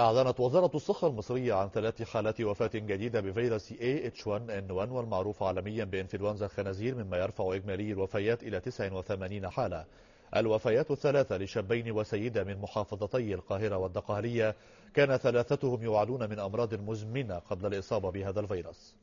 أعلنت وزارة الصحة المصرية عن ثلاث حالات وفاة جديدة بفيروس AH1N1 والمعروف عالميا بإنفلونزا الخنازير مما يرفع إجمالي الوفيات إلى 89 حالة. الوفيات الثلاثة لشابين وسيدة من محافظتي القاهرة والدقهلية كان ثلاثتهم يعانون من أمراض مزمنة قبل الإصابة بهذا الفيروس.